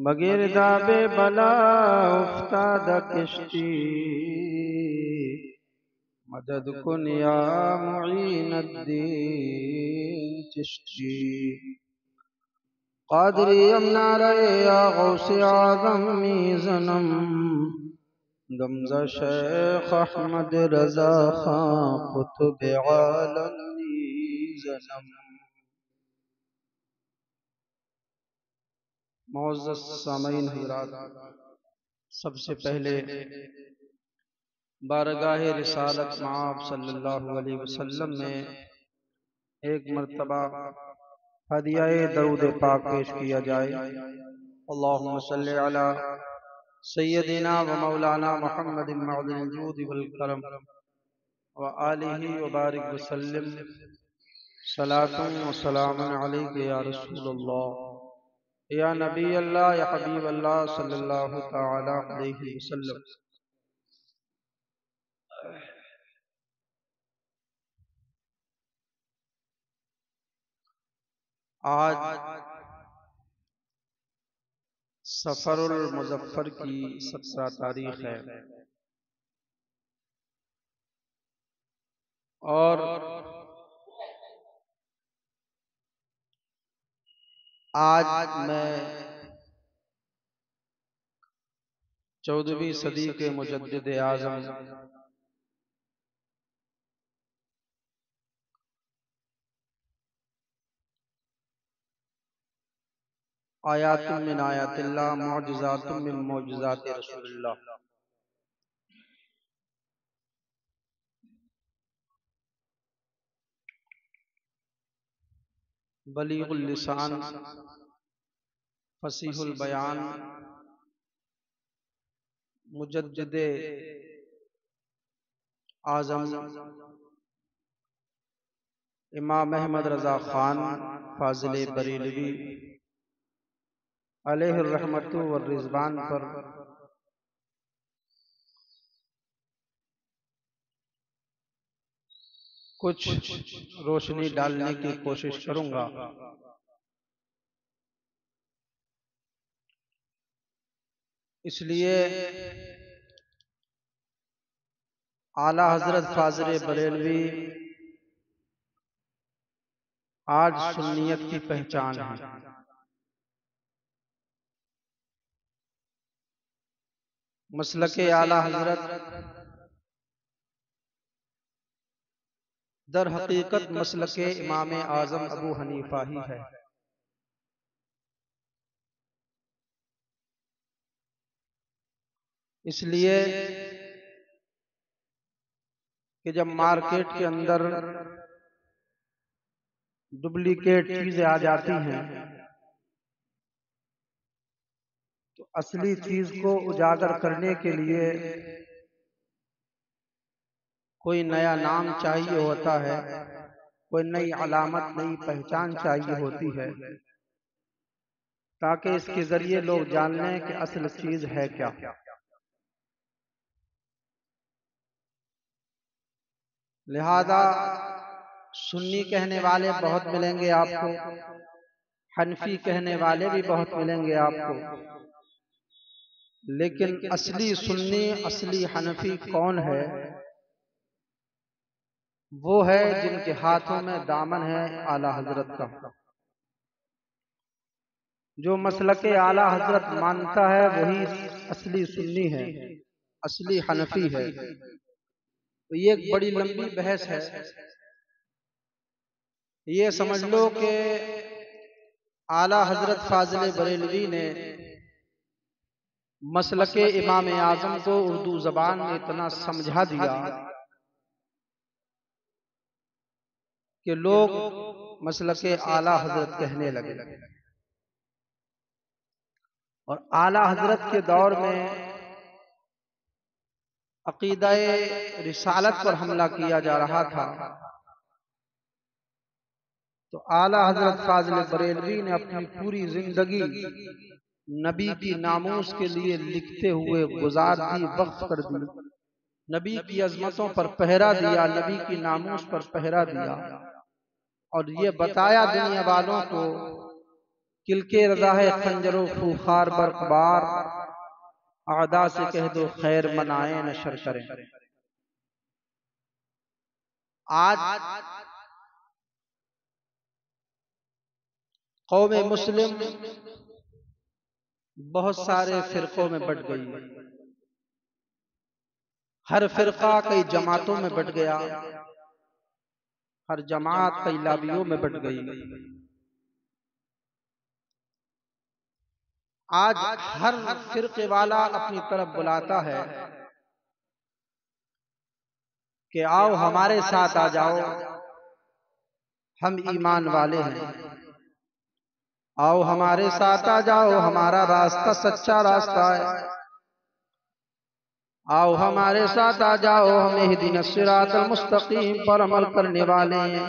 मगर दाबे बला उफ्ताद किश्ती। मदद कुन या मुईनुद्दीन चिश्ती। कादरी अमनारे या गौस आज़म मीजनम गमजा शेख अहमद रजा खां कुतुब आलम मीजनम मोज़ सामीन हजरात। सबसे पहले बारगाह रिसालत माब सल्लल्लाहु अलैहि वसल्लम में एक मरतबा हदिया दरुद पाक पेश किया जाए। अल्लाह सैदना व मौलाना मोहम्मद वलकरम व आलि वबारक वसलम सलातम वसलाम या रसूल अल्लाह या नबी अल्लाह या हबीब अल्लाह सल्लल्लाहु तआला अलैहि वसल्लम। आज सफरुल मुजफ्फर की सत्रह तारीख है। और आज मैं चौदहवीं सदी के मुजद्दिद आज़म। आयातुम मिन आयातिल्लाह मुअजिजातुम मिन मुअजिजात रसूलुल्लाह। बलीगुल लिसान, फसीहुल बयान, मुजद्दिद आज़म, इमाम अहमद रजा खान, फाजिल बरेलवी अलहमत व रिजवान पर कुछ रोशनी डालने की कोशिश करूँगा। इसलिए आला हज़रत फाजर बरेलवी आज सुन्नियत की पहचान है। मसल के आला हज़रत दर हकीकत मसल के इमाम आज़म अबू हनीफा ही है। इसलिए कि जब मार्केट के अंदर डुप्लीकेट चीज़ें आ जाती हैं तो असली चीज़ को उजागर करने के लिए कोई नया नाम चाहिए होता है कोई नई अलामत नई पहचान चाहिए होती है। ताकि इसके ज़रिए लोग जान लें कि असल चीज़ है क्या। लिहाजा सुन्नी कहने वाले बहुत मिलेंगे आपको। हनफी कहने वाले भी बहुत मिलेंगे आपको। लेकिन असली सुन्नी असली हनफी कौन है? वो है जिनके हाथों में दामन है आला हज़रत का। जो मसल के आला हज़रत मानता है वही असली सुन्नी है असली हनफी है। तो ये एक बड़ी लंबी बहस है। ये समझ लो कि आला हज़रत फाजिल बरेलवी ने मसल के इमाम आज़म को उर्दू जबान में इतना समझा दिया। कि लोग मसल के आला हज़रत कहने लगे। और आला हज़रत के दौर में अकीद रिसालत पर हमला किया जा रहा था। तो आला हज़रत फाजिल बरेलवी ने अपनी पूरी ज़िंदगी नबी की नामोस के लिए लिखते हुए गुजार दी वक्त कर दी। नबी की अजमतों पर पहरा दिया नबी की नामोस पर पहरा दिया। और ये बताया दुनिया वालों को किलके रजा है खंजरो फूखार बरकबार आदा से कह दो खैर मनाए नशर करें। आज कौम मुस्लिम बहुत सारे फिरकों में बट गई। हर फिरका कई जमातों में बट गया। हर जमात कई लाबियों में बट गई। आज हर फिरके वाला अपनी तरफ़ बुलाता है कि आओ हमारे साथ आ जाओ। हम ईमान वाले हैं। आओ हमारे साथ आ जाओ हमारा रास्ता सच्चा रास्ता है। आओ हमारे साथ आ जाओ हमें दिन सिरात मुस्तकीम पर अमल करने वाले हैं।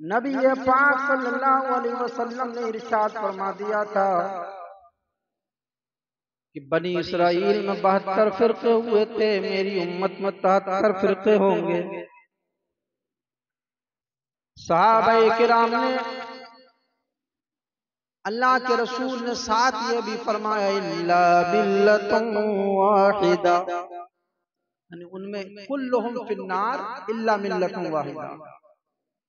नबी पाक सल्लल्लाहु अलैहि वसल्लम ने इरशाद फरमा दिया था कि बनी इसराइल में बहत्तर फिरके हुए थे मेरी उम्मत में तहत्तर फिरके होंगे। साहब ने अल्लाह के रसूल ने साथ ये भी फरमाया उनमें कुल्लुहुम फिन्नार इल्ला मिल्लतुम वाहिदा।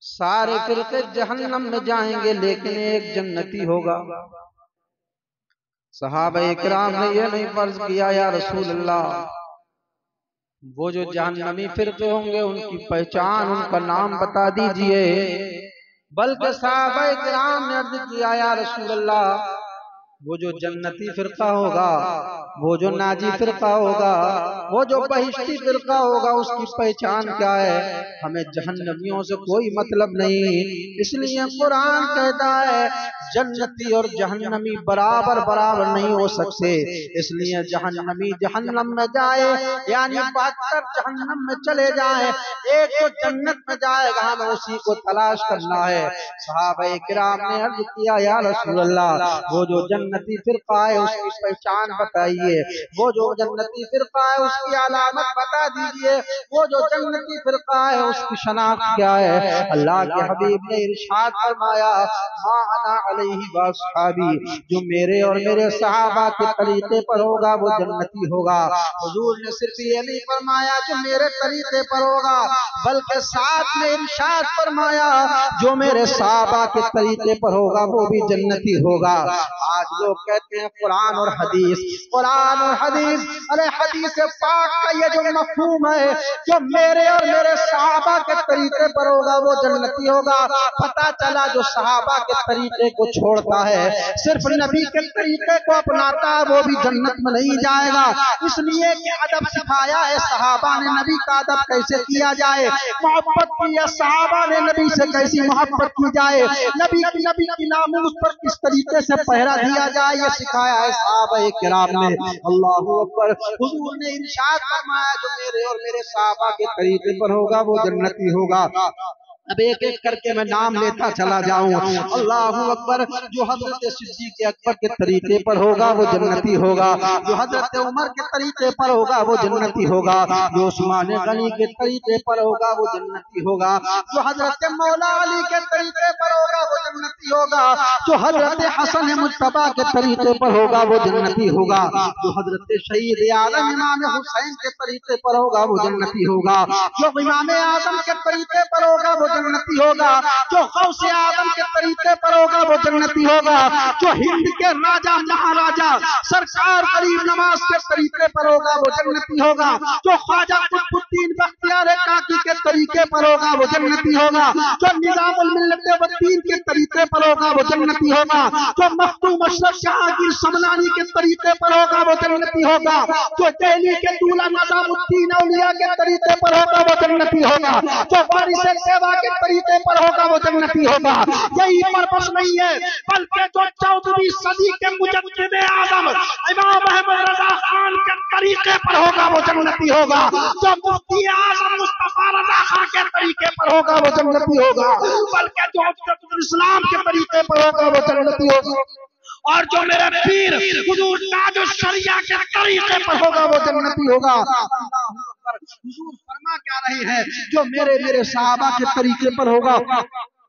सारे फिरके जहन्नम में जाएँगे लेकिन एक जन्नती होगा। सहाब इकराम ने यह नहीं फ़र्ज़ किया या रसूल अल्लाह वो जो जहन्नमी फिरके होंगे उनकी पहचान उनका नाम बता दीजिए। बल्कि साहब ने अर्ज़ किया या रसूल अल्लाह वो जो जन्नती फिरका होगा वो जो नाजी फिरका होगा वो जो बहिश्ती फिरका होगा उसकी पहचान क्या है? हमें जहन्नमियों से कोई मतलब नहीं। इसलिए कुरान कहता है जन्नती और जहन्नमी बराबर बराबर नहीं हो सकते। इसलिए जहन्नमी जहन्नम में जाए, यानी बहत्तर जहन्नम में चले जाए, एक तो जन्नत में जाएगा, हमें उसी को तलाश करना है। साहब किराम ने अर्ज़ किया, या रसूल अल्लाह वो जो जन्नती फिरका है उसकी पहचान बताइए। वो जो जन्नती फिरका है, उसकी अलामत बता दीजिए। वो जो जन्नती फिरका है, उसकी शनाख्त क्या है? अल्लाह के हबीब ने इरशाद फरमाया जो मेरे और मेरे सहाबा के तरीके पर होगा, वो जन्नती होगा। हुजूर ने सिर्फ़ ये नहीं फरमाया जो मेरे तरीके पर होगा, बल्कि साथ में इरशाद फरमाया, जो मेरे सहाबा के तरीके पर होगा, वो भी जन्नती होगा। आज लोग कहते हैं, कुरान और हदीस, कुरान और हदीस। अरे, हदीस पाक का ये जो मफहूम है, जो मेरे और मेरे सहाबा के तरीके पर होगा, वो जन्नती होगा। पता चला जो सहाबा के तरीके को छोड़ता है, सिर्फ़ नबी के तरीके को अपनाता है, वो भी जन्नत में नहीं जाएगा। इसलिए कि अदब सिखाया है, सहाबा ने नबी का अदब कैसे किया जाए? मोहब्बत की या सहाबा ने नबी से कैसी मोहब्बत की जाए? नबी की नबी की नामूस पर किस तरीके से पहरा दिया जाए, ये सिखाया है साहब किराम ने। अल्लाह अकबर। हुजूर ने इरशाद फरमाया, जो मेरे और मेरे साहबा के तरीके पर होगा, वो जन्नती होगा। अब एक एक करके मैं नाम लेता चला जाऊँ। अल्लाह अकबर, जो हज़रत सिद्दीक अकबर के तरीके पर होगा, वो जन्नती होगा। जो हज़रत उमर के तरीके पर होगा, वो जन्नती होगा। जो उस्मान गनी के तरीके पर होगा, वो जन्नती होगा। जो हज़रत मौला अली के तरीके पर होगा, वो जन्नती होगा। जो हज़रत हसन मुशतबा के तरीके पर होगा, वो जन्नती होगा। जो हज़रत शहीद आलम इमाम हुसैन के तरीके पर होगा, वो जन्नती होगा। जो इमाम आज़म के तरीके पर होगा, वो जन्नती होगा। जो गौसे आदम के तरीके पर होगा, वो जन्नती होगा। जो हिंद के राजा, महाराजा सरकार गरीब नमाज़ के तरीके पर होगा, वो जन्नती होगा। जो ख्वाजा कुतुबुद्दीन बख्तियार काकी के तरीके पर होगा, वो जन्नती होगा। जो निजामुल मिल्लत के तरीके पर होगा, वो जन्नती होगा। जो मखदूम अशरफ जहांगीर समलानी के तरीके पर होगा, वो जन्नती होगा। जो दिल्ली के दूल्हा नजामुद्दीन औलिया के तरीके पर होगा, वो जन्नती होगा। जो वारिस सेवा के तरीके पर होगा, वो जन्नती होगा। यही पर बस नहीं है, बल्कि जो चौदहवीं सदी के मुजद्दिद आदम इमाम अहमद रजा खान के तरीके पर होगा, वो जन्नती होगा। जो आज़म मुस्तफ़ा रजा के तरीके पर होगा वो जन्नती होगा। बल्कि जो इस्लाम के तरीके पर होगा वो जन्नती होगा। और जो मेरे पीर हुजूर ताज शरिया के तरीके पर होगा वो जन्नती होगा। हुजूर फरमा क्या रहे हैं? जो मेरे मेरे साहबा के तरीके पर होगा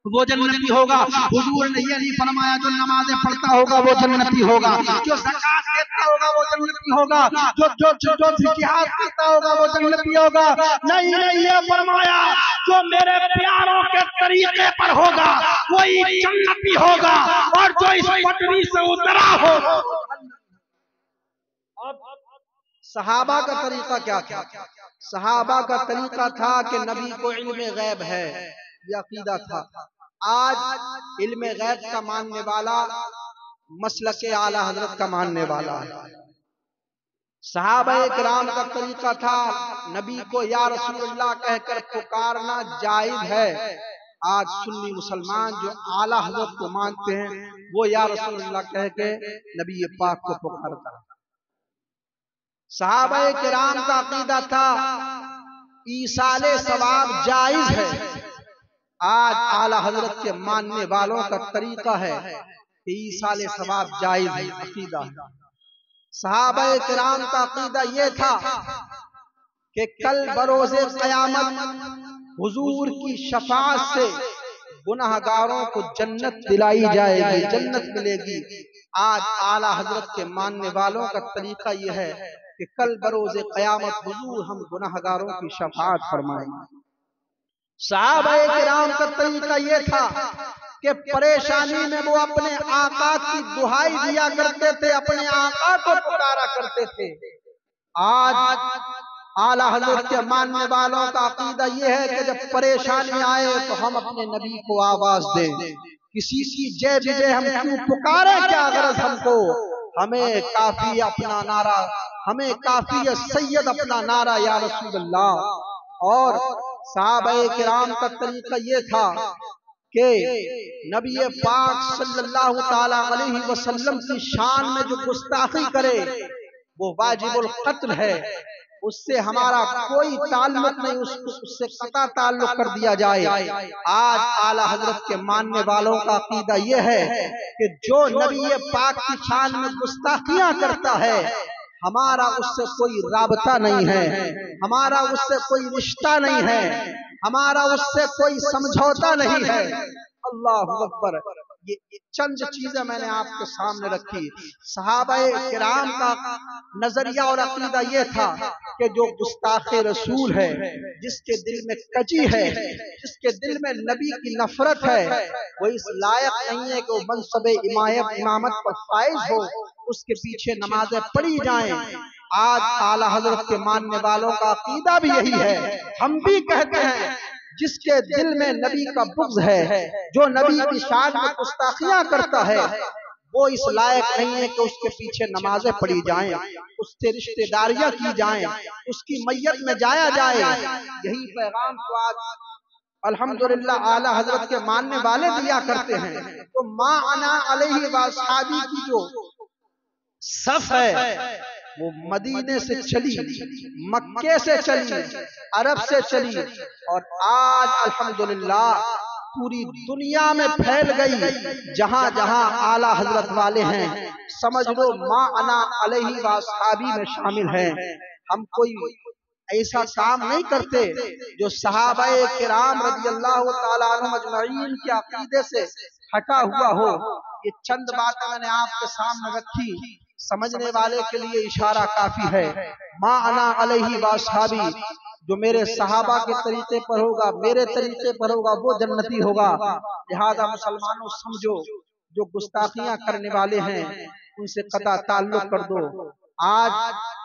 वो जन्नती होगा। हुजूर ने ये नहीं फरमाया, जो नमाजें पढ़ता होगा, वो जन्नती होगा। जो ज़कात देता होगा, वो जन्नती होगा। जो जो जो जो जिहाद करता होगा, वो जन्नती होगा। नहीं नहीं, ये फरमाया, जो मेरे प्यारों के तरीके पर होगा, वही जन्नती होगा, और जो इस पटरी से उतरा हो। सहाबा का तरीका क्या था? सहाबा का तरीका था कि नबी को इल्म गैब है यह अकीदा था। आज इल्म गैब का मानने वाला मसल के आला हज़रत का मानने वाला है। साहब कराम का तरीका था, नबी को या रसूलुल्लाह कहकर पुकारना जायज़ है। आज सुन्नी मुसलमान जो आला हज़रत को मानते हैं, वो या रसूलुल्लाह कह के नबी पाक को पुकारता साहब कराम का अकीदा था ईसाले सवाब जायज़ है। आज आला हज़रत के मानने वालों का तरीका है ईसाल सवाब जायज़ है, अकीदा साहब कराम का अकीदा ये था कि कल बरोजे कयामत हुजूर की शफात से गुनाहगारों को जन्नत दिलाई जाएगी, जन्नत मिलेगी। आज आला हज़रत के मानने वालों का तरीका यह है कि कल बरोजे कयामत हुजूर हम गुनाहगारों की शफात फरमाएँगे। साहब राम का तरीका ये था कि परेशानी में वो अपने आका की दुहाई दिया करते थे अपने आका को पुकारा करते थे। आज आला हज़रत के मानने वालों का अकीदा ये है कि जब परेशानी आए तो हम अपने नबी को आवाज़ दें। किसी की जय विजय हम क्यों पुकारे क्या गरज हमको? हमें काफ़ी अपना नारा हमें काफ़ी सैयद अपना नारा या रसूल अल्लाह और साहब कराम का तरीका ये था कि नबी पाक सल्लल्लाहु अलैहि वसल्लम की शान में जो गुस्ताखी करे वो वाजिबुल कत्ल है। उससे हमारा कोई ताल्लुक नहीं उसको उससे कता ताल्लुक कर दिया जाए। आज आला हज़रत के मानने वालों का अकीदा यह है कि जो नबी पाक की शान में गुस्ताखियाँ करता है हमारा उससे कोई राबता नहीं है। हमारा उससे कोई रिश्ता नहीं है। हमारा उससे कोई समझौता नहीं है। अल्लाह अकबर। ये चंद चीज़ें मैंने आपके सामने रखी। सहाबा किराम का नज़रिया और अकीदा ये था कि जो गुस्ताख रसूल है, जिसके दिल में कजी है, जिसके दिल में नबी की नफरत है, वो इस लायक नहीं है कि वो मनसब इमायत इमामत पर फाइज हो। उसके पीछे नमाजें पढ़ी जाएँ। आज आला हज़रत के मानने वालों का अकीदा भी यही है। हम भी कहते हैं जिसके दिल में नबी का बुग्ज है जो नबी की शान में गुस्ताखियाँ करता है वो इस लायक नहीं है कि उसके पीछे नमाजें पढ़ी जाएँ उससे रिश्तेदारियाँ की जाएँ उसकी मैयत में जाया जाए। यही पैगाम तो आज अल्हम्दुलिल्लाह आला हज़रत के मानने वाले दिया करते हैं। तो माँ अना अलही की जो सफ है। वो मदीने से चली, मक्के से चली, अरब से चली, और आज, अल्हम्दुलिल्लाह, पूरी दुनिया में फैल गई, जहाँ जहाँ आला हज़रत वाले हैं। समझ लो, माँ अना अलही में शामिल हैं। हम कोई ऐसा काम नहीं करते, जो सहाबा रज़ी अल्लाह के अकीदे से हटा हुआ हो। ये चंद बातें मैंने आपके सामने रखी। समझने वाले के लिए इशारा काफ़ी है। माँ अना अलही वासाबी जो मेरे सहाबा के तरीके पर होगा मेरे तरीके पर होगा वो जन्नती होगा। लिहाजा मुसलमानों समझो जो गुस्ताखियाँ करने वाले हैं उनसे कदा ताल्लुक कर दो। आज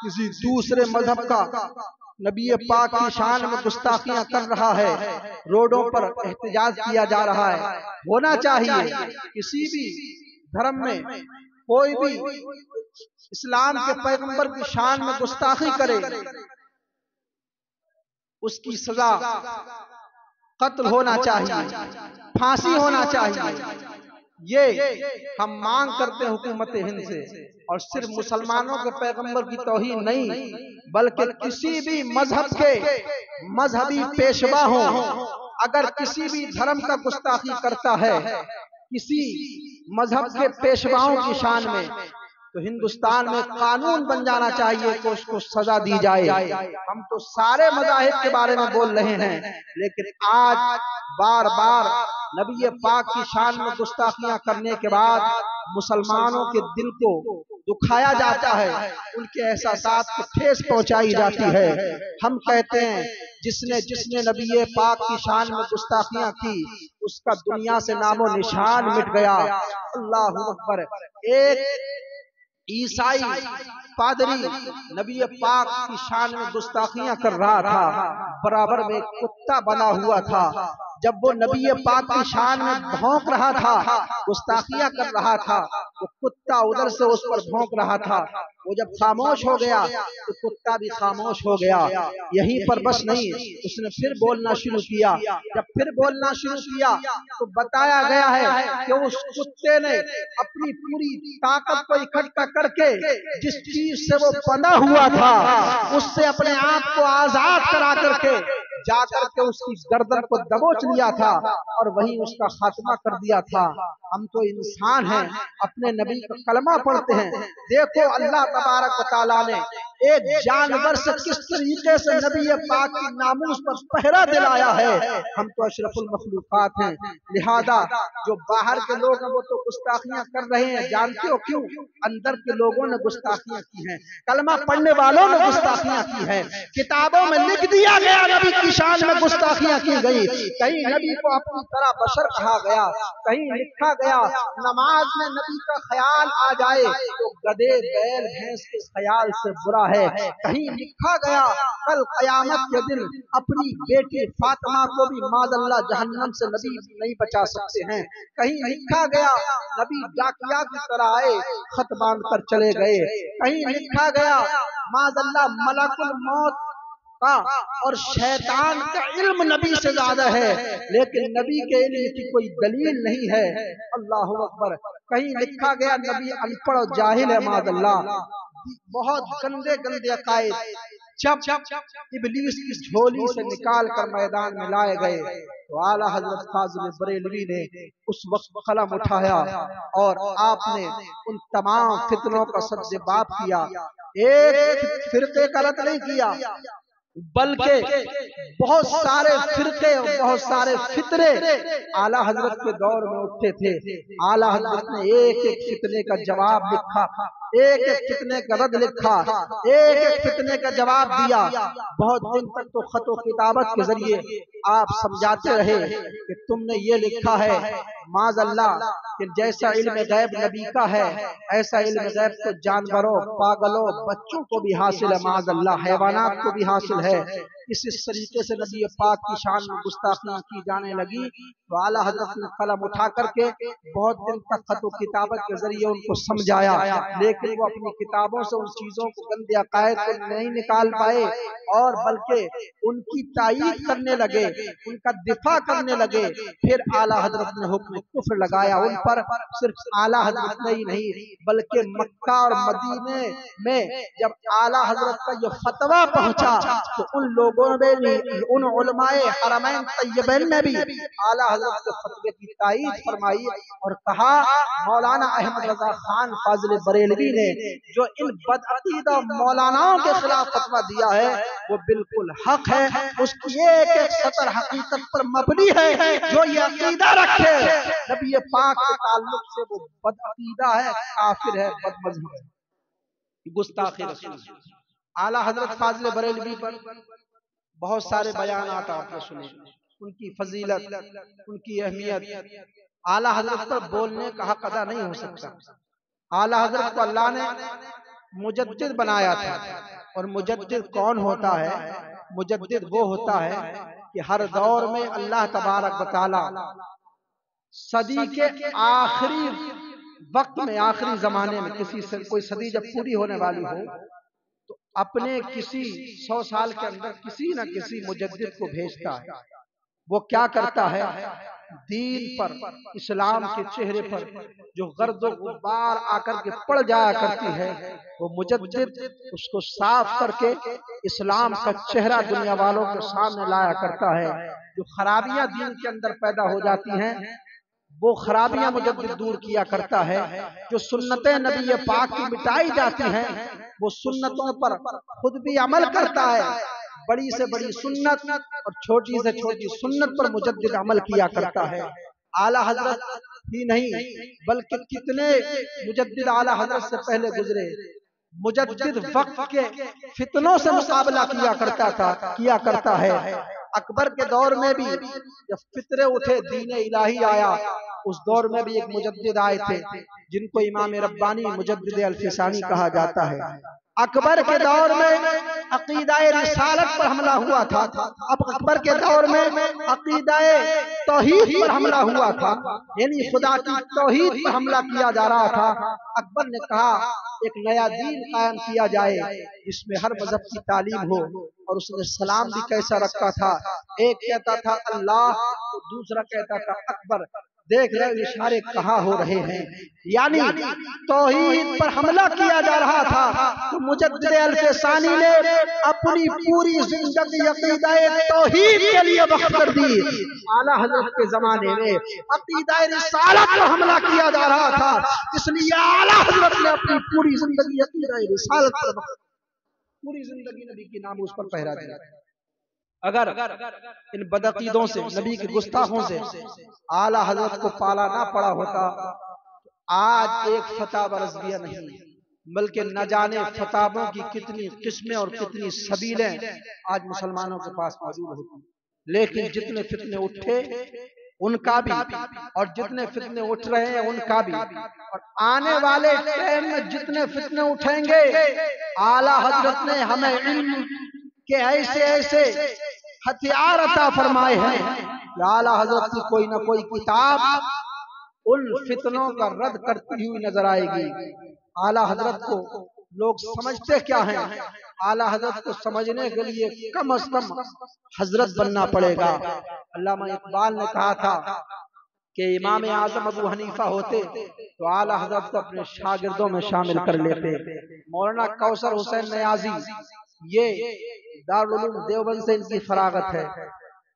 किसी दूसरे मज़हब का नबी पाक की शान में गुस्ताखियाँ कर रहा है। रोडों पर एहतजाज किया जा रहा है। होना चाहिए किसी भी धर्म में कोई भी इस्लाम के पैगंबर की शान में गुस्ताखी करे उसकी सजा कत्ल होना चाहिए फांसी होना चाहिए। ये हम मांग करते हैं हुकूमत हिंद से। और सिर्फ़ मुसलमानों के पैगंबर की तोहिन नहीं बल्कि किसी भी मज़हब के मजहबी पेशवा हो अगर किसी भी धर्म का गुस्ताखी करता है किसी मज़हब के पेशवाओं की शान में। तो हिंदुस्तान में कानून बन जाना चाहिए कि उसको सजा दी जाए। हम तो सारे मजाहिब के बारे में बोल रहे हैं लेकिन आज बार बार नबी पाक की शान में गुस्ताखियाँ करने के बाद मुसलमानों के दिल को दुखाया जाता है। उनके एहसास को ठेस पहुंचाई जाती है। हम कहते हैं जिसने जिसने नबी पाक की शान में गुस्ताखियाँ की उसका दुनिया से नामो निशान मिट गया। अल्लाह अकबर। एक ईसाई पादरी नबी पाक की शान में गुस्ताखियाँ कर रहा था। बराबर में कुत्ता बना हुआ था। जब वो नबी पाक की शान में भौंक रहा था, गुस्ताखियाँ कर रहा था तो कुत्ता उधर से उस पर भौंक रहा था। वो जब खामोश हो गया तो कुत्ता भी खामोश हो गया। यहीं पर बस नहीं, उसने फिर बोलना शुरू किया। जब फिर बोलना शुरू किया तो बताया गया है कि उस कुत्ते ने अपनी पूरी ताकत को इकट्ठा करके जिस चीज़ से वो बना हुआ था, उससे अपने आप को आज़ाद करा करके जाकर के उसकी गर्दन को दबोच लिया था और वही उसका खात्मा कर दिया था। हम तो इंसान हैं, अपने नबी का कलमा पढ़ते हैं। देखो अल्लाह तबारक ने एक जानवर से किस तरीके से नबी पाक की नामूस पर पहरा दिलाया है? हम तो अशरफुल मखलूकत हैं। लिहाजा जो बाहर के लोग हैं, वो तो गुस्ताखियाँ कर रहे हैं। जानते हो क्यों? अंदर के लोगों ने गुस्ताखियाँ की हैं। कलमा पढ़ने वालों ने गुस्ताखियाँ की हैं। किताबों में लिख दिया गया नबी की शान में गुस्ताखियाँ की गई। कहीं नबी को अपनी तरह बशर कहा गया, कहीं लिखा गया, नमाज़ में नबी का ख्याल आ जाए तो गधे बैल, भैंस के ख्याल से बुरा है। कहीं लिखा गया, कल कयामत के दिन अपनी बेटी फातिमा को भी मादल्ला जहन्नम से नबी नहीं बचा सकते हैं। कहीं लिखा गया, नबी डाकिया की तरह आए, खत बाँध कर चले गए। कहीं लिखा गया, मादल्ला मलकुल मौत का और शैतान का इल्म नबी से ज़्यादा है। लेकिन नबी के इल्म की कोई दलील नहीं है, अल्लाह अकबर। कहीं लिखा गया, नबी अनपढ़ जाहिल है मादल्ला। बहुत गंदे गंदे अकायद। जब इबलीस की झोली से निकाल कर मैदान में लाए गए तो आला हज़रत फाजिल बरेलवी ने उस वक्त कलम उठाया और आपने उन तमाम फितरों का सबसे बाप किया। एक फिरके का रद्द नहीं किया। बल्कि बहुत सारे फिरके बहुत सारे फितरे आला हज़रत के दौर में उठते थे। आला हज़रत ने एक एक फितने का जवाब लिखा, एक एक फितने का रद्द लिखा, एक एक फितने का जवाब दिया। बहुत दिन तक तो खतो किताबत के ज़रिए आप समझाते रहे कि तुमने ये लिखा है माज अल्लाह कि जैसा इल्म गैब नबी का है, ऐसा इल्म गैब तो जानवरों, पागलों, बच्चों को भी हासिल है माज अल्लाह हैवानात को भी हासिल है। है इस इस तरीके से नबी पाक की शान में गुस्ताखियाँ की जाने लगी तो आला हज़रत ने कलम उठा करके बहुत दिन तक खत किताबत के ज़रिए उनको समझाया, लेकिन वो अपनी किताबों से उन चीज़ों को गंदे अकायद को नहीं निकाल पाए और बल्कि उनकी तायीद करने लगे, उनका दिफा करने लगे। फिर आला हज़रत ने हुक्म कुफर लगाया उन पर, सिर्फ़ आला हज़रत ने ही नहीं, बल्कि मक्का और मदीने में जब आला हज़रत का ये फतवा पहुँचा तो उन लोगों ने भी उन उलमाए हरमैन तैयबैन में भी आला हज़रत के फतवे की तायीद फरमाई और कहा, मौलाना अहमद रजा खान फाजिल बरेलवी ने जो इन बदअकीदा मौलानाओं के खिलाफ फतवा दिया है, वो बिल्कुल हक है। उसकी एक एक सतर हकीकत पर मबनी है जो ये अकीदा रखे। नबी पाक के ताल्लुक से वो बदअकीदा है, काफिर है, बदमजहब है। गुस्ताखी रसूल। आला हज़रत फाजिल बरेलवी पर बहुत सारे बयान आपने सुने। उनकी फजीलत उनकी अहमियत। आला हज़रत पर बोलने का हक अदा नहीं हो सकता। आला हज़रत को अल्लाह ने मुजद्दिद बनाया था। और मुजद्दिद कौन होता है? मुजद्दिद वो होता है कि हर दौर में अल्लाह तबारक बताला सदी के आखिरी वक्त में आखिरी जमाने में किसी से कोई सदी जब पूरी होने वाली हो अपने किसी सौ साल के अंदर किसी न किसी मुजद्दिद को भेजता है। वो क्या करता है? दीन पर इस्लाम के चेहरे पर जो गर्द गुब्बार आकर के पड़ जाया करती है वो मुजद्दिद उसको साफ़ करके इस्लाम का चेहरा दुनिया वालों के सामने लाया करता है जो खराबियाँ दीन के अंदर पैदा हो जाती हैं। वो खराबियाँ मुजद्दिद दूर किया करता है जो सुन्नतें नबी पाक की मिटाई जाती हैं वो सुन्नतों पर खुद भी अमल करता है बड़ी से बड़ी सुन्नत और छोटी से छोटी सुन्नत पर मुजद्दिद अमल किया करता है। आला हज़रत ही नहीं बल्कि कितने मुजद्दिद आला हज़रत से पहले गुजरे। मुजद्दिद वक्त के फितनों से मुकाबला किया करता था किया करता है। अकबर के दौर में भी जब फितरे उठे दीन इलाही आया। उस दौर में भी एक मुजद्दिद आए थे जिनको इमाम रब्बानी मुजद्दिद अल्फिसानी कहा जाता है। अकबर के दौर में अकीदाए रिसालत पर हमला हुआ था। अब अकबर के दौर में अकीदाए तोहीद पर हमला हुआ था। यानी खुदा की तोहीद पर हमला किया जा रहा था। अकबर ने कहा एक नया दीन कायम किया जाए जिसमें हर मज़हब की तालीम हो और उसने सलाम भी कैसा रखा था? एक कहता था अल्लाह तो दूसरा कहता था अकबर। देख रहे इशारे कहा हो रहे हैं यानी तोहीद पर हमला किया जा रहा था। तो मुजद्दिद अल्फसानी ने अपनी पूरी ज़िंदगी अकीदाए तोहीद के लिए वक्त कर दी। आला हज़रत के जमाने में अकीदाए रिसालत पर हमला किया जा रहा था। इसलिए आला हज़रत ने अपनी पूरी ज़िंदगी अकीदाए रिसालत पर पूरी ज़िंदगी नबी की नाम उस पर पहरा दिया। अगर इन बदकीदों से, नबी के गुस्ताखों से आला हज़रत को पाला ना पड़ा होता तो आज एक फतेह बरस दिया नहीं। बल्कि न जाने फताबों की कितनी किस्में और कितनी सबीलें आज मुसलमानों के पास मौजूद होती। लेकिन जितने फितने उठे, उनका भी, और जितने फितने उठ रहे हैं, उनका भी। और आने वाले टाइम में जितने फितने उठेंगे, आला हज़रत ने हमें के ऐसे ऐसे हथियार अता फरमाए हैं। आला हज़रत की कोई ना कोई किताब उन फितनों का रद्द करती हुई नज़र आएगी। आला हज़रत को लोग समझते क्या हैं? आला हज़रत को समझने के लिए कम अज कम हज़रत बनना पड़ेगा। अल्लाह इकबाल ने कहा था कि इमाम आज़म अबू हनीफा होते तो आला हज़रत को अपने शागिर्दों में शामिल कर लेते। मौलाना कौसर हुसैन नयाजी ये दारुल देवबंद से इनकी फरागत है।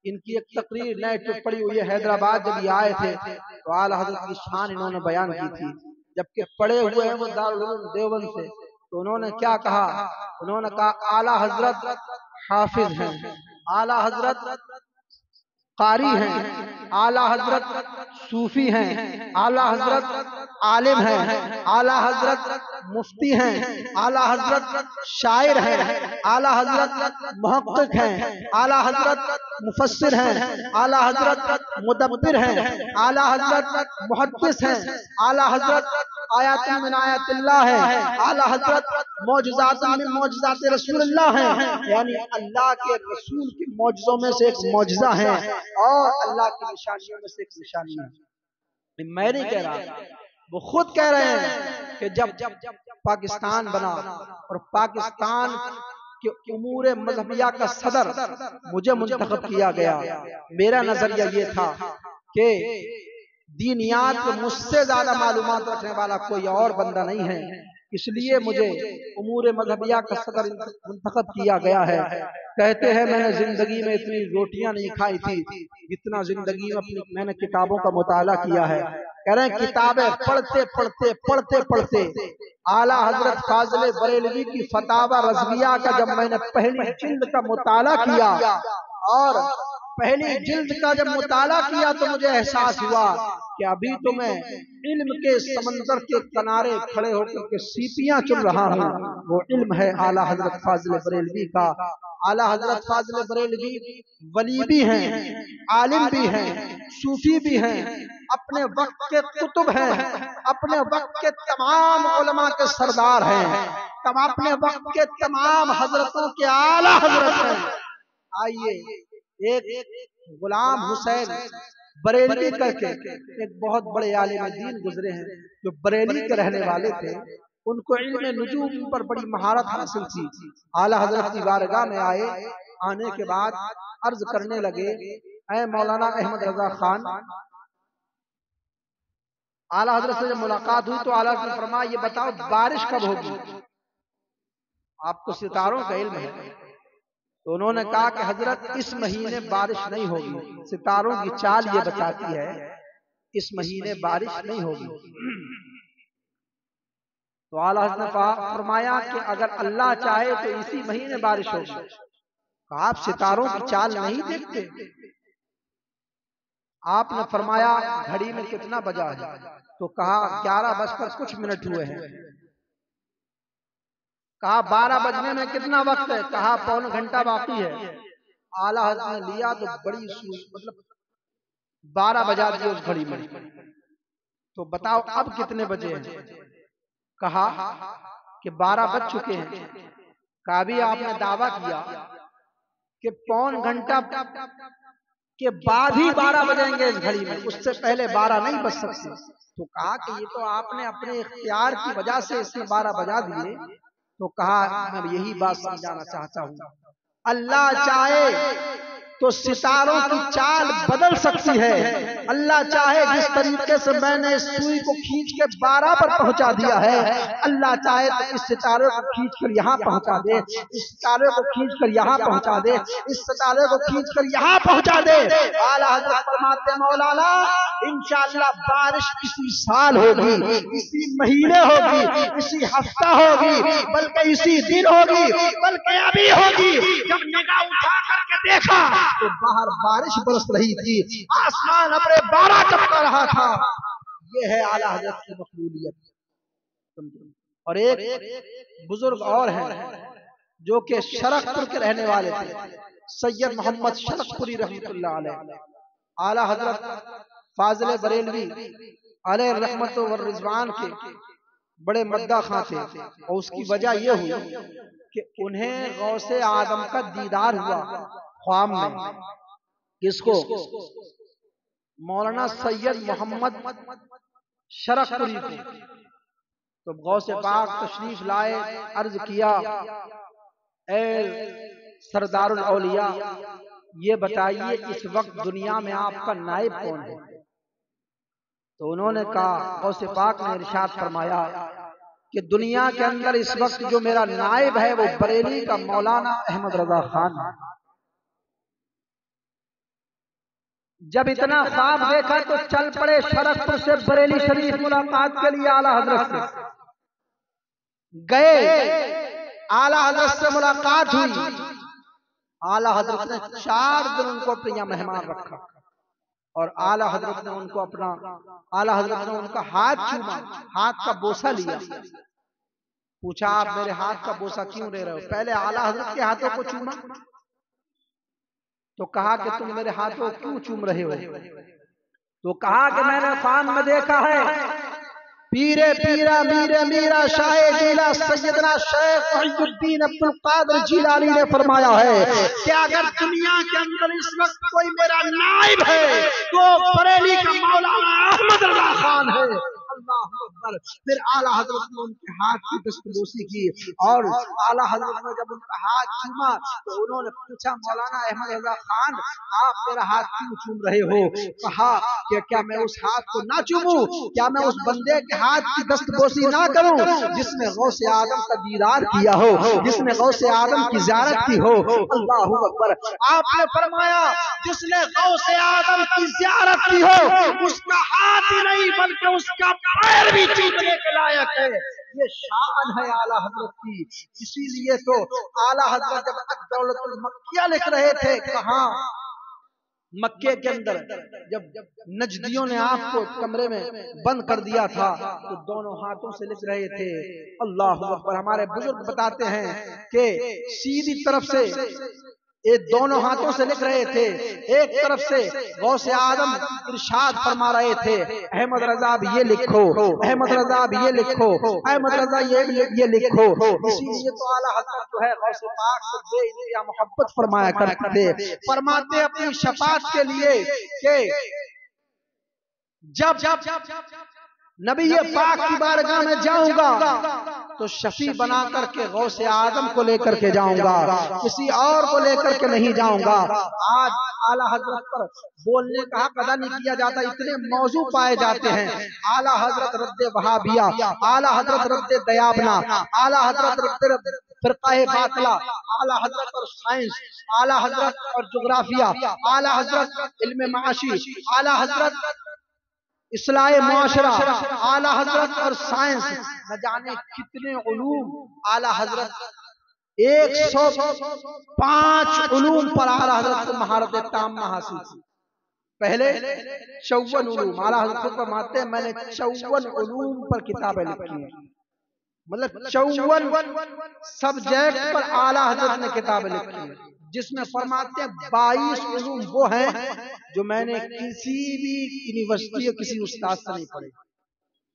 इनकी एक तकरीर नए टिप्पणी हुई हैदराबाद जब ये आए थे तो आला हज़रत की शान इन्होंने बयान की थी। जबकि पड़े हुए हैं वो दारुल देवबंद से तो उन्होंने क्या कहा? उन्होंने कहा, आला हज़रत हाफिज हैं। आला हज़रत कारी हैं आला हज़रत सूफी हैं आला हज़रत आलिम हैं आला हज़रत मुफ्ती हैं आला हज़रत शायर हैं आला हज़रत महक्क हैं आला हज़रत मुफसर हैं आला हज़रत मुदब्बिर हैं आला हज़रत मुहद्दिस हैं आला हज़रत आयात मिन है आला हज़रत मौजूदात मिन रसूलुल्लाह है यानी अल्लाह के रसूल के मौजूदों में से एक मौजूदा है और अल्लाह की निशानियों में से एक निशानी है। मैं नहीं कह रहा वो खुद कह रहे हैं कि जब जब जब पाकिस्तान बना और पाकिस्तान के उमूर मजहबिया का सदर मुझे मुंतखब किया गया। मेरा नज़रिया ये था कि दीनियात मुझसे ज़्यादा मालूम रखने वाला कोई और बंदा नहीं है। इसलिए मुझे उमूर मजहबिया का सदर मुंतखब किया गया है। कहते हैं, मैंने ज़िंदगी में इतनी रोटियाँ नहीं खाई थी, जितना ज़िंदगी में अपनी, मैंने किताबों का मुताला किया है। कह रहे हैं, किताबें पढ़ते पढ़ते पढ़ते पढ़ते, आला हज़रत फाजले बरेलवी की फतावा रजविया का जब मैंने पहली जिल्द का मुताला किया, और पहली जिल्द का जब मुताला किया तो मुझे एहसास हुआ कि अभी तो मैं इल्म के समंदर के किनारे खड़े होकर के सीपियाँ चुन रहा हूँ। वो इल्म है आला हज़रत फाजिल बरेलवी का। आला हज़रत फाजिल बरेलवी वली भी हैं आलिम भी हैं सूफी भी हैं अपने वक्त के कुतुब हैं अपने वक्त के तमाम उलमा के सरदार हैं तब अपने वक्त के तमाम हजरतों के आला हज़रत हैं। आइए एक गुलाम हुसैन बरेली करके एक बहुत बड़े आलिम दीन गुजरे हैं, जो बरेली के रहने वाले थे। उनको इल्म नजूम पर बड़ी महारत हासिल थी। आला हज़रत की बारगाह में आए, आने के बाद अर्ज़ करने लगे, ऐ मौलाना अहमद रजा खान, आला हज़रत से जब मुलाकात हुई तो आला ने फरमाया, ये बताओ बारिश कब होगी? आपको सितारों का इल्म है। तो उन्होंने कहा कि हज़रत इस महीने बारिश नहीं होगी। सितारों की चाल ये बताती है इस महीने बारिश नहीं होगी। तो आला ने फरमाया कि अगर अल्लाह चाहे तो इसी महीने बारिश होगी। आप सितारों की चाल नहीं देखते। आपने फरमाया घड़ी में कितना बजा है? तो कहा ग्यारह बजकर कुछ मिनट हुए हैं। कहा, बारह बजने में कितना वक्त है? कहा, पौन घंटा बाकी है। आला हज़रत ने लिया तो बड़ी मतलब बारह बजा दिए उस घड़ी में। तो बताओ, अब कितने बजे हैं? कहा कि बारह बज चुके हैं। कहा भी आपने दावा किया कि पौन घंटा के बाद ही बारह बजेंगे इस घड़ी में। उससे पहले बारह नहीं बज सकते। तो कहा कि ये तो आपने अपने इख्तियार की वजह से इसमें बारह बजा दिए। तो कहा मैं यही बात समझाना चाहता हूँ। अल्लाह चाहे तो सितारों की चाल बदल सकती है। अल्लाह चाहे जिस तरीके से मैंने सुई को खींच के बारह पर पहुँचा दिया है, अल्लाह चाहे तो इस सितारे को खींच कर यहाँ पहुँचा दे, इस सितारे को खींच कर यहाँ पहुँचा दे, इस सितारे को खींच कर यहाँ पहुँचा दे। मौलाना, इंशाल्लाह बारिश इसी साल होगी, इसी महीने होगी, इसी हफ़्ता होगी, बल्कि इसी दिन होगी, बल्कि अभी होगी, जब निगाह उठा करके देखा तो बाहर बारिश बरस रही थी। आसमान अपने बारह चपका रहा था। ये है आला हज़रत की मकबूलियत। और एक बुज़ुर्ग और है जो कि शरकपुर के रहने वाले थे। सैयद मोहम्मद शरकपुरी रहमत आला हज़रत फाजिल बरेलवी अले रहमत रिजवान के बड़े मद्दा खां थे। और उसकी वजह यह हुई कि उन्हें गौसे आदम का दीदार हुआ। ख्वाम में। किसको? मौलाना सैयद मोहम्मद शरफपुरी को। तो गौ से पाक तशरीफ़ लाए अर्ज़ किया ए सरदारुल औलिया ये बताइए इस वक्त दुनिया में आपका नायब कौन है? तो उन्होंने कहा गौसे पाक ने इरशाद फरमाया कि दुनिया के अंदर इस वक्त जो मेरा नायब है वो बरेली का मौलाना अहमद रजा खान है। जब इतना साफ़ देखा तो चल पड़े शरकपुर से बरेली शरीफ मुलाकात के लिए आला हज़रत से। गए। आला हज़रत से मुलाकात हुई। आला हज़रत ने चार दिन उनको अपने मेहमान रखा। और आला हज़रत ने उनको अपना आला हज़रत ने उनका हाथ चूमा हाथ का बोसा लिया। पूछा आप मेरे हाथ का बोसा क्यों ले रहे हो? पहले आला हज़रत के हाथों को चूमा। तो कहा कि तुम मेरे हाथों क्यों चूम रहे हो? तो कहा कि मैंने खान में देखा है। पीरे पीरा मीरे मीरा शाह जीला सैयदना शेख मोहिउद्दीन अब्दुल कादर जिलानी ने फरमाया है कि अगर दुनिया के अंदर इस वक्त कोई मेरा नाइब है तो बरेली का मौलाना अहमद रजा खान है। फिर आला हज़रत ने उनके हाथ की दस्तबोसी की और आला हज़रत ने जब उनका हाथ चूमा तो उन्होंने पूछा, मौलाना अहमद रजा खान, आप मेरा हाथ क्यों चूम रहे हो? कहा, कि क्या मैं उस हाथ को ना चूमू? क्या मैं उस बंदे के हाथ की दस्तबोसी ना करूँ जिसने गौ से आदम का दीदार किया हो, जिसने गौ से आदम की जियारत की हो? अल्लाह अकबर, आपने फरमाया जिसने गौ से आदम की जियारत की हो उसका हाथ ही नहीं, बल्कि उसका पैर भी चूमने के लायक है। ये शान है आला हज़रत की। इसीलिए तो आला हज़रत जब दौलतुल मक्किया लिख रहे थे, कहा? मक्के के अंदर, जब नजदियों ने आपको कमरे में बंद कर दिया था तो दोनों हाथों से लिख रहे थे, अल्लाह अकबर। हमारे बुज़ुर्ग बताते हैं कि सीधी तरफ़ से ये दोनों हाथों से लिख रहे थे। एक तरफ़ से गौ से आदम इरशाद फरमा रहे थे। अहमद रजा ये लिखो। अहमद रजा ये लिखो। अहमद रजा ये ये लिखो। इसीलिए तो आला हज़रत जो है गौ से पाक से बेइंतहा मोहब्बत फरमाया करते फरमाते अपनी शफात के लिए के जब जब नबी ये पाक की बारगाह में जाऊँगा तो शफी बना करके गौ से आदम को लेकर के जाऊँगा। किसी और को लेकर के नहीं जाऊँगा। आज आला हज़रत पर बोलने का हक अदा नहीं किया जाता इतने मौजू पाए जाते हैं। आला हज़रत रद्द वहाबिया आला हज़रत रद्द दयाबना आला हज़रत रद्द बातला आला हज़रत और साइंस आला हज़रत और जोग्राफिया आला हज़रत इल्म माशी आला हज़रत इसलाह माशरा आला हज़रत और साइंस। न जाने कितने उलूम आला हज़रत। एक सौ पाँच उलूम पर आला हज़रत को महारत ताम हासिल की पहले चौवन उलूम। आला हज़रत पर मानते हैं मैंने चौवन उलूम पर किताबें लिखी हैं। मतलब चौवन सब्जेक्ट पर आला हज़रत ने किताब लिखी हैं जिसमें फरमाते हैं बाईस उलूम वो हैं जो मैंने किसी भी यूनिवर्सिटी या किसी उस्ताद से नहीं पढ़े।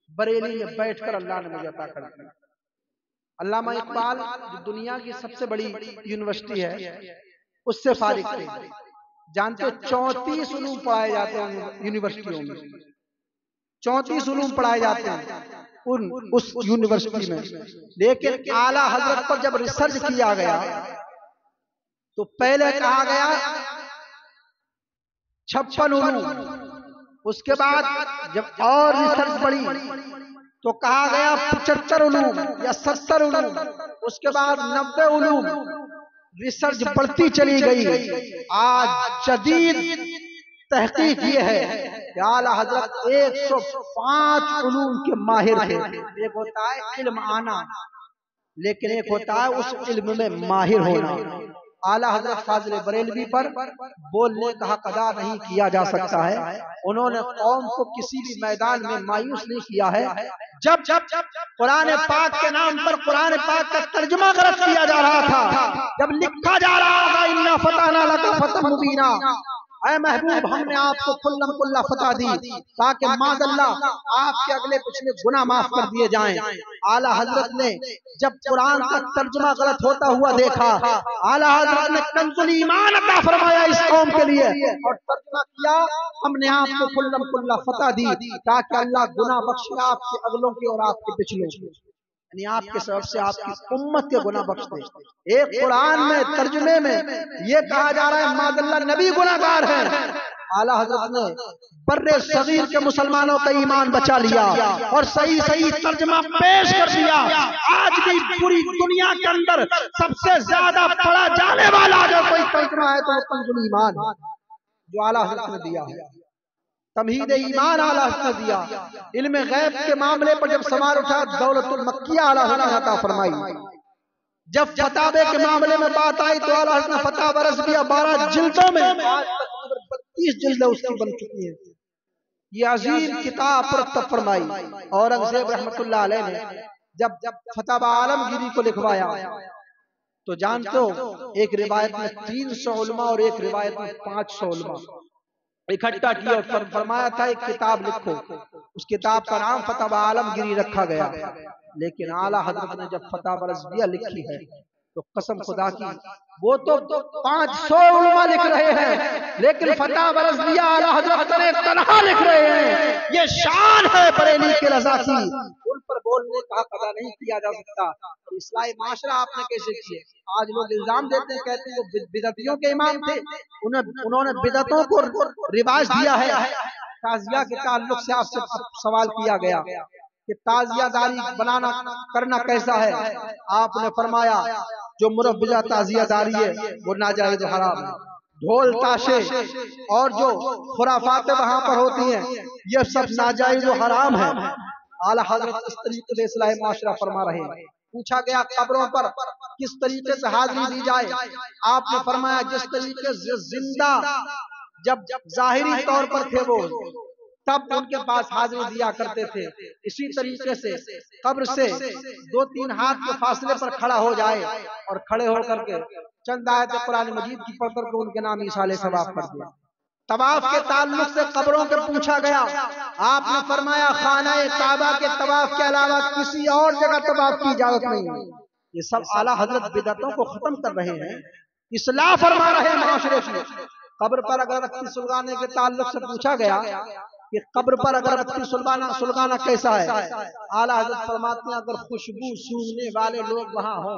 बरेली में बैठकर अल्लाह ने मुझे अता कर दिया। अल्लामा इकबाल जो दुनिया की सबसे बड़ी यूनिवर्सिटी है उससे फारिग थे। जानते हो चौतीस उलूम पढ़ाए जाते हैं यूनिवर्सिटियों में। चौतीस उलूम पढ़ाए जाते हैं। उन उस यूनिवर्सिटी में। लेकिन आला हज़रत पर जब रिसर्च किया गया तो पहले कहा गया छप्पन उसके बाद जब और रिसर्च बढ़ी तो कहा गया पचहत्तर उलूम या सत्तर उलूम उसके बाद नब्बे उलूम रिसर्च बढ़ती चली गई। आज जदीद तहकीक ये है कि आला हज़रत एक सौ पाँच उलूम के माहिर थे। एक होता है इल्म आना, लेकिन एक होता है उस इल्म में माहिर होना। आला हज़रत फाजिल बरेलवी पर बोलने का हक अदा नहीं किया जा सकता है। उन्होंने कौम को किसी भी मैदान में मायूस नहीं किया है। जब जब जब कुरान पाक के नाम पर कुरान पाक का तर्जुमा गलत किया जा रहा था, जब लिखा जा रहा था, इन्ना फताना लका फतह मुबीना अय महबूब, हमने आपको खुल्लम कुल्ला फतह दी, ताकि मादल्ला आपके अगले पिछले गुना माफ़ कर दिए जाएँ। आला हज़रत ने जब कुरान का तर्जुमा गलत होता हुआ देखा, आला हज़रत ने कंजुल ईमान अता फरमाया इस कौम के लिए, और तर्जुमा किया, हमने आपको खुल्लम कुल्ला फतह दी, ताकि अल्लाह गुना बख्शे आपके अगलों की और आपके पिछलों यानी आपके सबब से आपकी उम्मत के गुना बख्श दे। एक कुरान में तर्जुमे में ये कहा जा रहा है मादल्ला नबी गुनागार है। आला हज़रत ने बर्रे सगीर के मुसलमानों का ईमान बचा लिया और सही सही तर्जमा पेश कर दिया आज भी पूरी दुनिया के अंदर सबसे ज़्यादा पढ़ा जाने वाला जो कोई तर्जमा है तो वो कंजुल ईमान जो आला हज़रत ने दिया है। तमहीद ईमान आला ने दिया इल्म गैब के मामले पर जब सवाल उठा, दौलतुल मक्किया आला ने अता फरमाई। जब फताबे के मामले में बात आई तो अल्लाह ने फता बरस दिया बारह जिल्दों में। बत्तीस जिल्द उसकी बन चुकी है। ये अजीम किताब पर फरमाई। औरंगज़ेब रहमतुल्लाह अलैह ने जब जब फताब आलमगिरी को लिखवाया तो जानते हो, एक रिवायत में तीन सौ और एक रिवायत में पाँच सौ इकट्ठा किया और फरमाया था एक किताब लिखो। उस किताब का नाम फतेह आलमगिरी रखा गया। लेकिन आला हज़रत ने जब फतह बरसबिया लिखी है तो कसम खुदा की। वो तो पाँच सौ उलमा लिख रहे हैं लेकिन फतह आला हज़रत ने तनहा लिख रहे हैं। ये शान है बरेली के रजा की उन पर बोलने का कदा नहीं किया जा सकता। इस्लाही माशरा आपने कैसे किए? आज लोग इल्ज़ाम देते हैं कहते हैं वो बिदतियों के इमाम थे। उन्हें उन्होंने बिदतों को रिवाज दिया है। ताजिया के ताल्लुक से आपसे सवाल किया गया कि ताजियादारी बनाना करना कैसा है? आपने फरमाया जो मुरब्बिजा ताजियादारी है, वो नाजायज हराम है। ढोल ताशे और जो खुराफाते वहाँ पर होती हैं, ये सब नाजायज हराम है। आला हज़रत इस तरीके से इस्लाह माशरा फरमा रहे हैं। पूछा गया कब्रों पर किस तरीके से हाजिरी दी जाए? आपने फरमाया जिस तरीके से ज़िंदा जब जाहिरी तौर पर थे वो। तब उनके पास हाजिरी दिया करते थे। इसी तरीके से कब्र से दो तीन हाथ के फासले पर खड़ा हो जाए और खड़े होकर के चंद आयत कुरान मजीद की पढ़कर के उनके नाम इसाले सवाब कर दिया तवाफ के ताल्लुक से कब्रों के पूछा गया, आपने फरमाया खाना काबा के तवाफ के अलावा किसी और जगह तवाफ की इजाज़त नहीं है। ये सब आला हज़रत बिदतों को खत्म कर रहे हैं। इसलाह फरमा रहे हैं कब्र पर अगर अगरबत्ती सुलगाने के ताल्लुक से पूछा गया कि कब्र पर अगर अगरबत्ती सुलगाना सुलगाना कैसा है? आला हज़रत फरमाते हैं, अगर खुशबू सूंघने वाले लोग वहाँ हो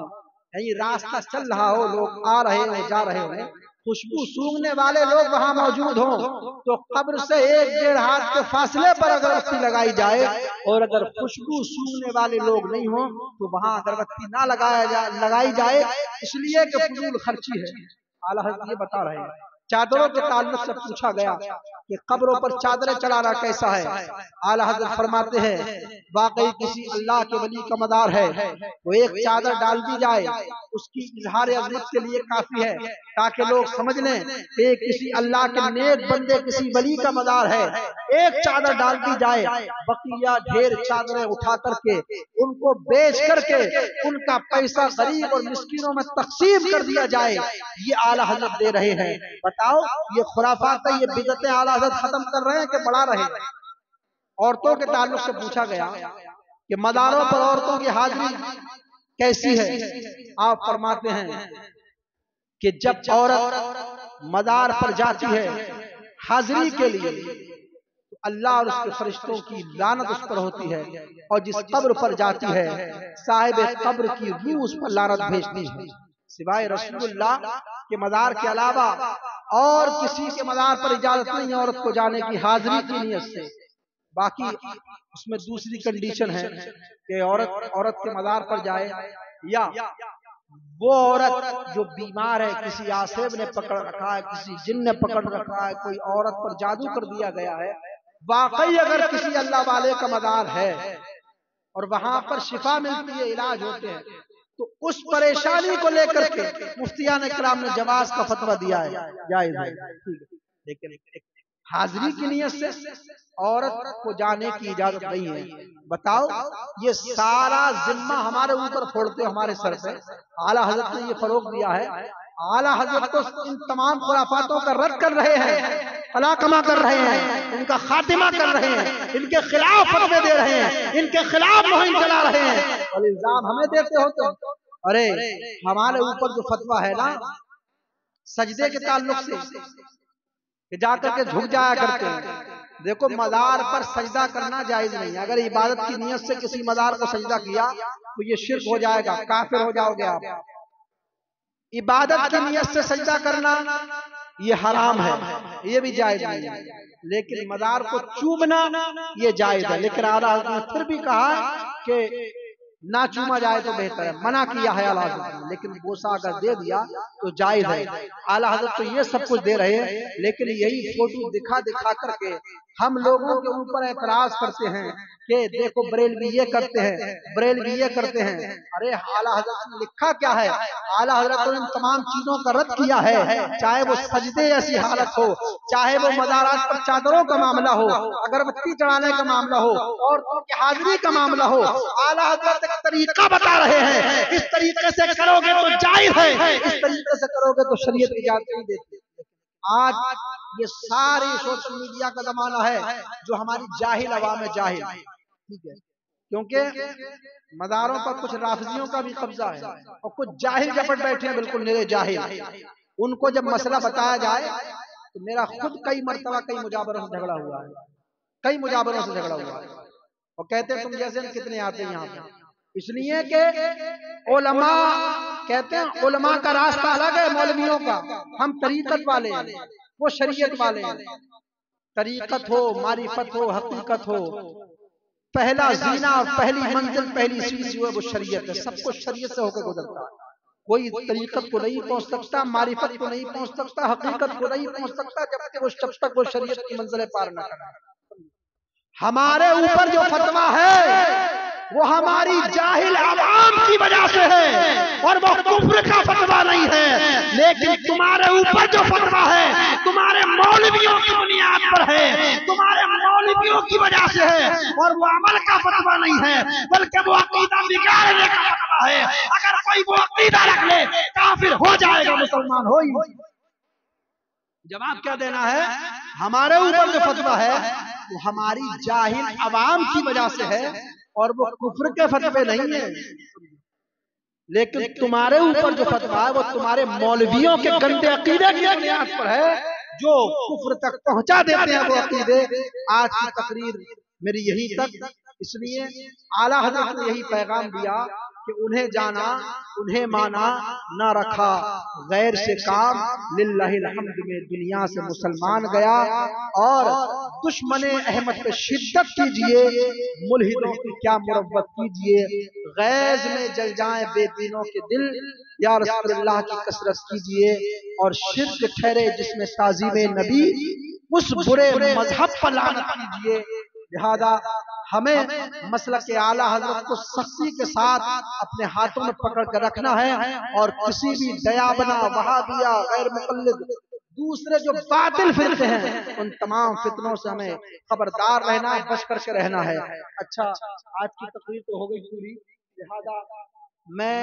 यही रास्ता चल रहा हो, लोग आ रहे हो, जा रहे हो, खुशबू सूंघने वाले लोग वहाँ मौजूद हों तो कब्र से एक डेढ़ हाथ के फासले पर अगरबत्ती लगाई जाए और अगर खुशबू सूंघने वाले लोग नहीं हो तो वहाँ अगरबत्ती ना लगाया जाए लगाई जाए, इसलिए कि फजूल खर्ची है। आला हज़रत ये बता रहे हैं। चादरों के ताल्लुक से पूछा गया कि कब्रों पर चादरें चढ़ाना कैसा है? आला हज़रत फरमाते हैं वाकई किसी अल्लाह के वली का मदार है। वो एक चादर डाल दी जाए उसकी इजहार अजमत के लिए काफ़ी है। ताकि लोग समझ लें कि किसी अल्लाह के नेक बंदे किसी वली का मदार है। एक चादर डाल दी जाए बकिया ढेर चादरें उठा करके उनको बेच करके उनका पैसा गरीब और मिस्किनों में तकसीम कर दिया जाए ये आला हज़रत दे रहे हैं बताओ, ये खुराफात है, ये बिदत आला हज़रत खत्म कर रहे हैं कि बढ़ा रहे हैं? औरतों के ताल्लुक से पूछा गया कि मदारों पर औरतों की हाजिरी कैसी है? आप फरमाते हैं कि जब औरत मदार पर जाती है हाजिरी के लिए तो अल्लाह और उसके फरिश्तों की लानत उस पर होती है और जिस कब्र पर जाती है, साहिब कब्र की रूह उस पर लानत भेजती है। सिवाय रसूलुल्लाह के मजार के अलावा और किसी के मजार पर इजाज़त नहीं औरत को जाने की हाजिरी की नीयत से। बाकी उसमें दूसरी कंडीशन है कि औरत औरत के मदार पर जाए या वो औरत जो बीमार है किसी आसेब ने पकड़ रखा है किसी जिन ने पकड़ रखा है कोई औरत पर जादू कर दिया गया है। वाकई अगर किसी अल्लाह वाले का मदार है और वहाँ पर शिफा मिलती है इलाज होते हैं। तो उस परेशानी को लेकर के मुफ्तिया ने कराम ने जवाब का फतवा दिया है। जायज़ है। लेकिन हाजिरी की नीयत से औरत को जाने की इजाज़त नहीं है। बताओ ये सारा जिम्मा हमारे ऊपर फोड़ते हमारे सर पे। आला हज़रत ने ये फरोग दिया है। आला हज़रत तो इन तमाम खुराफातों का रद्द कर रहे हैं कमा कर रहे हैं इनका खातिमा कर रहे हैं इनके खिलाफ फतवे दे रहे हैं इनके खिलाफ मुहिम चला रहे हैं। और इल्ज़ाम हमें देते हो। तो अरे हमारे ऊपर जो फतवा है ना सजदे के ताल्लुक से जाकर के झुक जाया करते हैं। देखो मदार पर सजदा करना जायज़ नहीं। अगर इबादत की नीयत से किसी मदार को सजदा किया तो ये शिरक हो जाएगा काफिर हो जाओगे आप। इबादत की नीयत से सजदा करना ये हराम है। ये भी जायज़ नहीं है। लेकिन मदार को चूमना ये जायज़ है। लेकिन आला ने फिर भी कहा कि ना चूमा जाए तो बेहतर है। मना किया है आला हज़रत लेकिन बोसा अगर दे दिया तो जायज़ है। आला हज़रत तो ये सब कुछ दे रहे हैं, लेकिन यही फ़ोटो दिखा दिखा करके हम लोगों के ऊपर एतराज़ करते हैं कि देखो ब्रेल भी ये करते हैं ब्रेल भी ये करते हैं। अरे आला हज़रत ने लिखा क्या है? आला हज़रत ने तमाम चीज़ों का रद्द किया है, चाहे वो सजदे ऐसी हालत हो, चाहे वो मजारात पर चादरों का मामला हो, अगरबत्ती चढ़ाने का मामला हो और की हाजिरी का मामला हो। आला हज़रत एक तरीका बता रहे हैं, इस तरीके से करोगे तो ज़ाहिर है, इस तरीके से करोगे तो शरीयत इजाज़त नहीं देती। आज ये सारी सोशल मीडिया का जमाना है जो हमारी जाहिल आवाम है जाहिल। ठीक है? क्योंकि मदारों पर कुछ राफजियों का भी कब्जा है और कुछ जाहिल जपट बैठे हैं, बिल्कुल मेरे जाहिल। उनको जब मसला बताया जाए तो मेरा खुद कई मरतबा कई मुजाबरों से झगड़ा हुआ है। कई मुजाबरों से झगड़ा हुआ है। और कहते हैं, तुम जैसे कितने आते हैं यहाँ पे? इसलिए कि ओलमा कहते हैं, उलमा का रास्ता अलग है मौलवियों का। हम तरीकत वाले हैं, वो शरीयत वाले हैं। तरीकत हो, मारिफत हो, हकीकत हो। पहला जीना, पहली मंजिल, पहली सीढ़ी जो है वो शरीयत है। सबको शरीयत से होकर गुजरता है। कोई तरीकत को नहीं पहुँच सकता, मारिफत को नहीं पहुँच सकता, हकीकत को नहीं पहुँच सकता जब तक वो जब तक वो शरीयत की मंजिल पार न करे। हमारे ऊपर जो फतवा है वो हमारी जाहिल आवाम की वजह से है। और वो कुफ्र का फतवा नहीं है। लेकिन तुम्हारे ऊपर जो फतवा है तुम्हारे मौलवियों की बुनियाद पर है। तुम्हारे मौलवियों की वजह से है। और वो अमल का फतवा नहीं है बल्कि वो अकीदा बिगाड़ने का फतवा है। अगर कोई वो अकीदा रख ले काफिर हो जाएगा मुसलमान हो ही। जवाब क्या देना है? हमारे ऊपर जो फतवा है वो हमारी जाहिल आवाम की वजह से है और वो कुफर के फतवे नहीं है। लेकिन तुम्हारे ऊपर जो फतवा है वो तुम्हारे मौलवियों के गंदे अकीदे की बुनियाद पर है जो कुफर तक पहुँचा देते हैं वो अकीदे। आज की तकरीर मेरी यही तक इसलिए आला हज़रत ने यही पैगाम दिया। कि उन्हें जाना उन्हें माना न रखा। गैर से काम लिल्लाहिल्हम्द में दुनिया से मुसलमान गया और दुश्मन अहमद पे शिद्दत कीजिए मुलहिदों की क्या मुरब्बत कीजिए। गैज में जल जाए बेदीनों के दिल। या रसूलुल्लाह की कसरत कीजिए और शिरक ठहरे जिसमें ताजीम नबी। उस बुरे मज़हब पर लानत कीजिए। लिहाजा हमें मसल के आला हज़रत को सख्ती के साथ अपने हाथों में पकड़ कर रखना है और किसी भी दयाबना वहाबिया गैर मुकल्लिद दूसरे जो बातिल फिरते हैं, उन तमाम फितनों से हमें खबरदार रहना है बच करके रहना है। अच्छा आज की तकरीर तो हो गई पूरी। लिहाजा मैं